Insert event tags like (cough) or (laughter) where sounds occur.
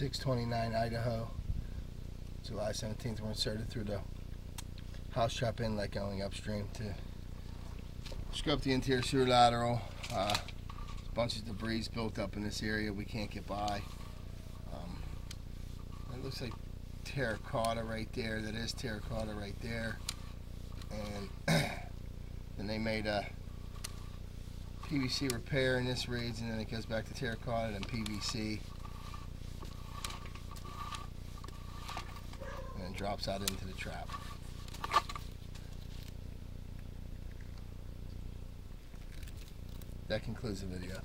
629 Idaho. July 17th, we're inserted through the house trap inlet going upstream to scrub the interior sewer lateral. Uh, a bunch of debris built up in this area we can't get by. Um, it looks like terracotta right there. That is terracotta right there. And (clears throat) then they made a PVC repair in this reads and then it goes back to terracotta and PVC. And then drops out into the trap. That concludes the video.